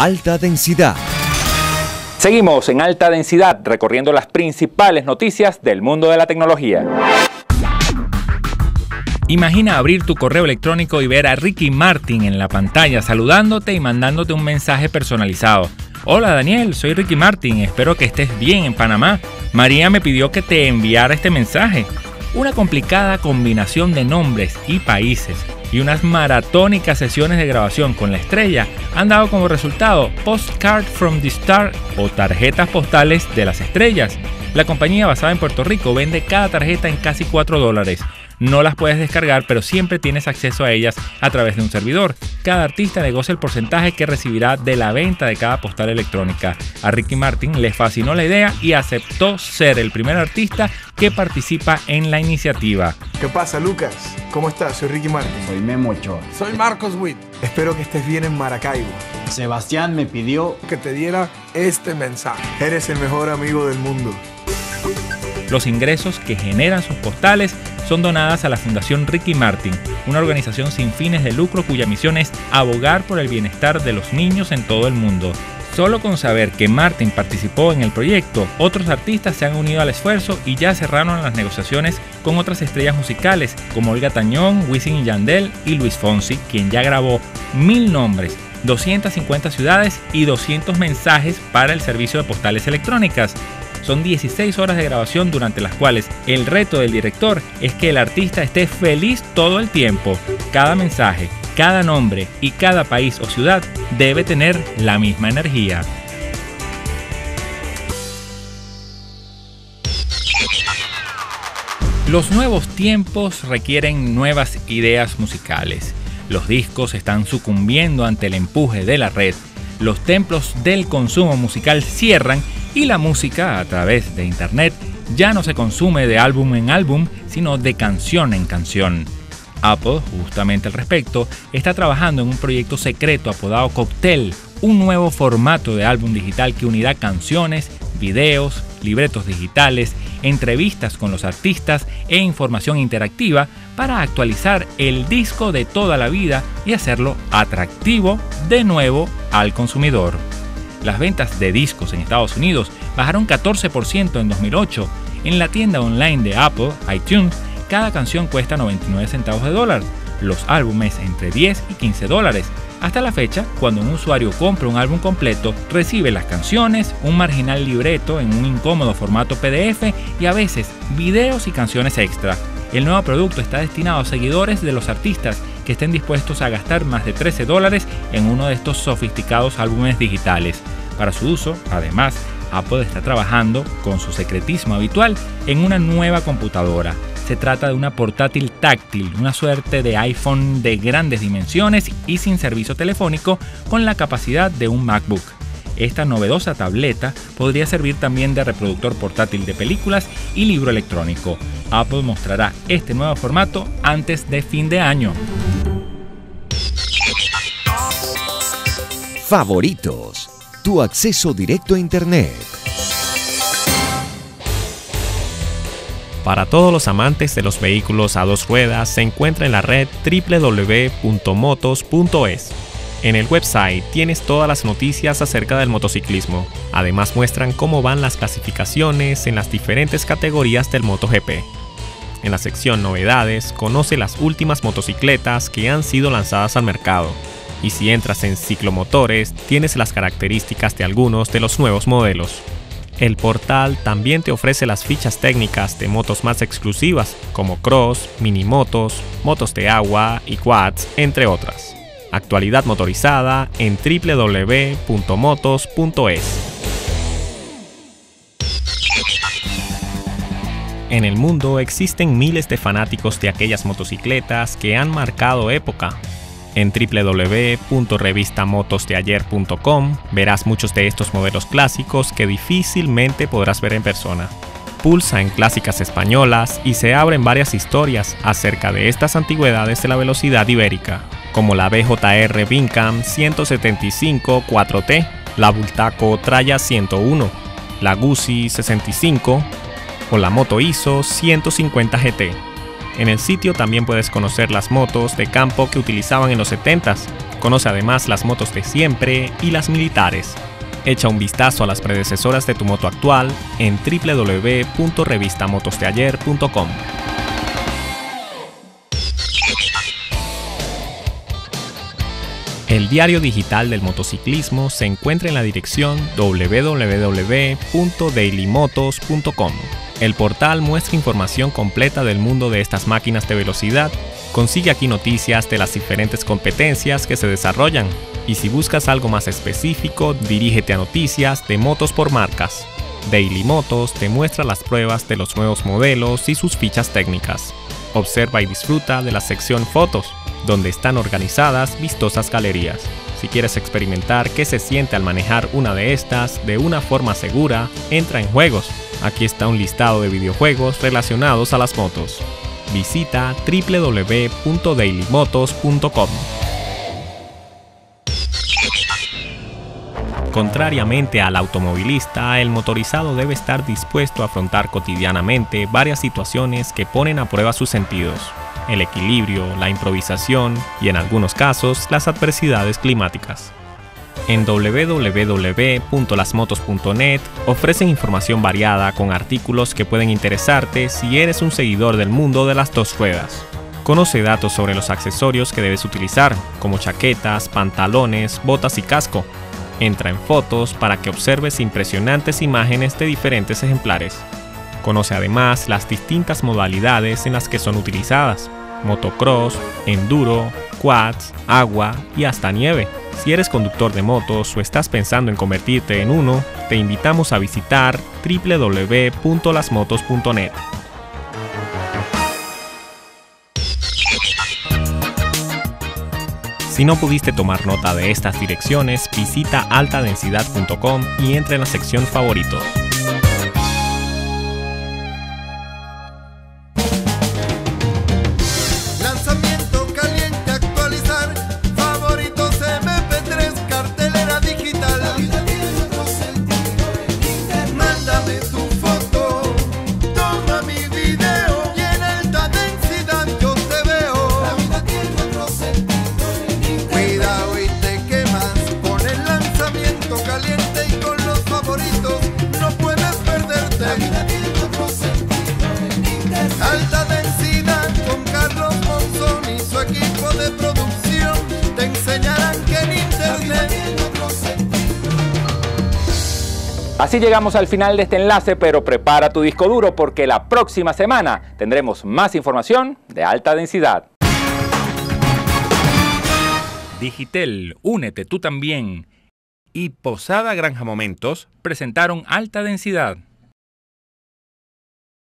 Alta densidad. Seguimos en alta densidad recorriendo las principales noticias del mundo de la tecnología. Imagina abrir tu correo electrónico y ver a Ricky Martin en la pantalla saludándote y mandándote un mensaje personalizado. Hola Daniel, soy Ricky Martin, espero que estés bien en Panamá. María me pidió que te enviara este mensaje. Una complicada combinación de nombres y países y unas maratónicas sesiones de grabación con la estrella han dado como resultado Postcard from the Star o tarjetas postales de las estrellas. La compañía basada en Puerto Rico vende cada tarjeta en casi 4 dólares no las puedes descargar, pero siempre tienes acceso a ellas a través de un servidor. Cada artista negocia el porcentaje que recibirá de la venta de cada postal electrónica. A Ricky Martin le fascinó la idea y aceptó ser el primer artista que participa en la iniciativa. ¿Qué pasa, Lucas? ¿Cómo estás? Soy Ricky Martin. Soy Memo Ochoa. Soy Marcos Witt. Espero que estés bien en Maracaibo. Sebastián me pidió que te diera este mensaje. Eres el mejor amigo del mundo. Los ingresos que generan sus postales son donadas a la Fundación Ricky Martin, una organización sin fines de lucro cuya misión es abogar por el bienestar de los niños en todo el mundo. Solo con saber que Martin participó en el proyecto, otros artistas se han unido al esfuerzo y ya cerraron las negociaciones con otras estrellas musicales como Olga Tañón, Wisin y Yandel y Luis Fonsi, quien ya grabó mil nombres 250 ciudades y 200 mensajes para el servicio de postales electrónicas. Son 16 horas de grabación durante las cuales el reto del director es que el artista esté feliz todo el tiempo. Cada mensaje, cada nombre y cada país o ciudad debe tener la misma energía. Los nuevos tiempos requieren nuevas ideas musicales. Los discos están sucumbiendo ante el empuje de la red. Los templos del consumo musical cierran y la música a través de Internet ya no se consume de álbum en álbum, sino de canción en canción. Apple, justamente al respecto, está trabajando en un proyecto secreto apodado Cocktail, un nuevo formato de álbum digital que unirá canciones, videos, libretos digitales, entrevistas con los artistas e información interactiva para actualizar el disco de toda la vida y hacerlo atractivo de nuevo al consumidor. Las ventas de discos en Estados Unidos bajaron 14% en 2008. En la tienda online de Apple, iTunes, cada canción cuesta 99 centavos de dólar, los álbumes entre 10 y 15 dólares. Hasta la fecha, cuando un usuario compra un álbum completo, recibe las canciones, un marginal libreto en un incómodo formato PDF y a veces videos y canciones extra. El nuevo producto está destinado a seguidores de los artistas que estén dispuestos a gastar más de 13 dólares en uno de estos sofisticados álbumes digitales. Para su uso, además, Apple está trabajando, con su secretismo habitual, en una nueva computadora. Se trata de una portátil táctil, una suerte de iPhone de grandes dimensiones y sin servicio telefónico con la capacidad de un MacBook. Esta novedosa tableta podría servir también de reproductor portátil de películas y libro electrónico. Apple mostrará este nuevo formato antes de fin de año. Favoritos. Tu acceso directo a Internet. Para todos los amantes de los vehículos a dos ruedas se encuentra en la red www.motos.es. En el website tienes todas las noticias acerca del motociclismo. Además muestran cómo van las clasificaciones en las diferentes categorías del MotoGP. En la sección Novedades conoce las últimas motocicletas que han sido lanzadas al mercado. Y si entras en ciclomotores, tienes las características de algunos de los nuevos modelos. El portal también te ofrece las fichas técnicas de motos más exclusivas, como cross, minimotos, motos de agua y quads, entre otras. Actualidad motorizada en www.motos.es. En el mundo existen miles de fanáticos de aquellas motocicletas que han marcado época. En www.revistamotosdeayer.com verás muchos de estos modelos clásicos que difícilmente podrás ver en persona. Pulsa en clásicas españolas y se abren varias historias acerca de estas antigüedades de la velocidad ibérica, como la BJR Vincam 175 4T, la Bultaco Traya 101, la Guzzi 65, o la moto ISO 150 GT. En el sitio también puedes conocer las motos de campo que utilizaban en los 70s, Conoce además las motos de siempre y las militares. Echa un vistazo a las predecesoras de tu moto actual en www.revistamotosdeayer.com. El diario digital del motociclismo se encuentra en la dirección www.dailymotos.com. El portal muestra información completa del mundo de estas máquinas de velocidad. Consigue aquí noticias de las diferentes competencias que se desarrollan. Y si buscas algo más específico, dirígete a noticias de motos por marcas. Daily Motos te muestra las pruebas de los nuevos modelos y sus fichas técnicas. Observa y disfruta de la sección Fotos donde están organizadas vistosas galerías. Si quieres experimentar qué se siente al manejar una de estas de una forma segura, entra en Juegos. Aquí está un listado de videojuegos relacionados a las motos. Visita www.dailymotos.com. Contrariamente al automovilista, el motorizado debe estar dispuesto a afrontar cotidianamente varias situaciones que ponen a prueba sus sentidos el equilibrio, la improvisación y en algunos casos las adversidades climáticas. En www.lasmotos.net ofrecen información variada con artículos que pueden interesarte si eres un seguidor del mundo de las dos ruedas. Conoce datos sobre los accesorios que debes utilizar, como chaquetas, pantalones, botas y casco. Entra en fotos para que observes impresionantes imágenes de diferentes ejemplares. Conoce además las distintas modalidades en las que son utilizadas, motocross, enduro, quads, agua y hasta nieve. Si eres conductor de motos o estás pensando en convertirte en uno, te invitamos a visitar www.lasmotos.net. Si no pudiste tomar nota de estas direcciones, visita altadensidad.com y entra en la sección favoritos. Así llegamos al final de este enlace, pero prepara tu disco duro porque la próxima semana tendremos más información de alta densidad. Digitel, únete tú también. Y Posada Granja Momentos presentaron alta densidad.